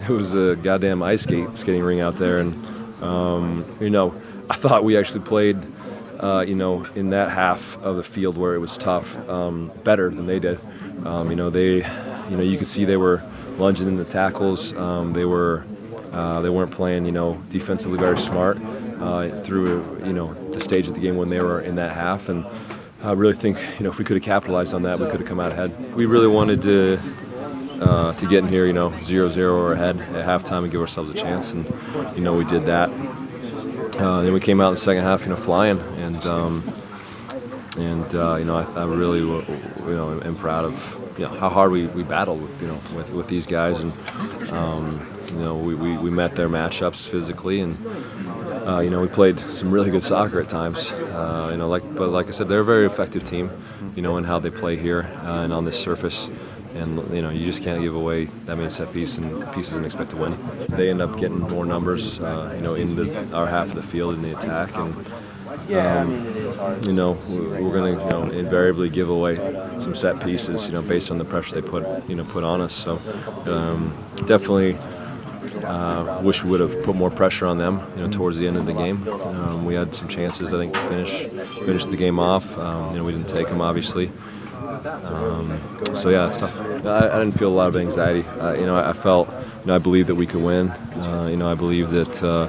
it was a goddamn ice skate skating ring out there, and um, you know, I thought we actually played, uh, you know, in that half of the field where it was tough, um, better than they did. Um, you know, they, you know, you could see they were lunging in the tackles. Um, they were, uh, they weren't playing, you know, defensively very smart uh, through, you know, the stage of the game when they were in that half, and I really think, you know, if we could have capitalized on that, we could have come out ahead. We really wanted to uh, to get in here, you know, 0-0 or ahead at halftime and give ourselves a chance, and you know we did that. Uh, then we came out in the second half, you know, flying, and um, and uh, you know I, I, really, you know, am proud of you know how hard we, we battled with you know with, with these guys, and um, you know we, we, we met their matchups physically, and uh, you know we played some really good soccer at times. Uh, you know, like but like I said, they're a very effective team, you know, in how they play here uh, and on this surface and you know you just can't give away that many set piece and pieces and expect to win. They end up getting more numbers, uh, you know, in the, our half of the field in the attack, and um, you know we're going to you know invariably give away some set pieces, you know, based on the pressure they put you know put on us. So um, definitely. Uh, wish we would have put more pressure on them, you know, towards the end of the game. Um, we had some chances, I think, to finish finish the game off. Um, you know, we didn't take them, obviously. Um, so yeah, it's tough. I, I, didn't feel a lot of anxiety. Uh, you know, I, I, felt, you know, I believed that we could win. Uh, you know, I believe that, uh,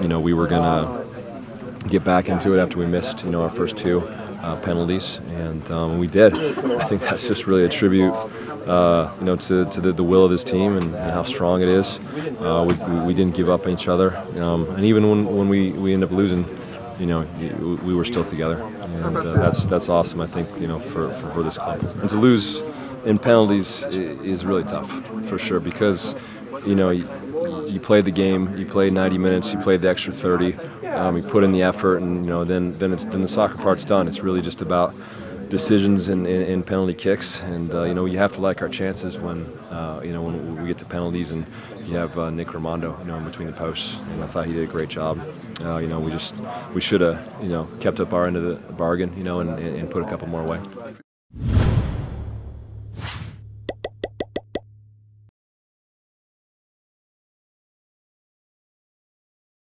you know, we were gonna get back into it after we missed, you know, our first two uh, penalties, and um, we did. I think that's just really a tribute, uh, you know, to, to the, the, will of this team and, and how strong it is. Uh, we, we, didn't give up on each other, um, and even when, when we, we end up losing, you know, we were still together, and uh, that's that's awesome. I think you know for, for, for this club, and to lose in penalties is really tough for sure because you know you, you played the game, you played 90 minutes, you played the extra 30, um, you put in the effort, and you know then then it's then the soccer part's done. It's really just about decisions and, penalty kicks, and uh, you know you have to like our chances when uh, you know when we get to penalties, and you have uh, Nick Rimando, you know, in between the posts, and I thought he did a great job. Uh, you know, we just we should have you know kept up our end of the bargain, you know, and, and put a couple more away.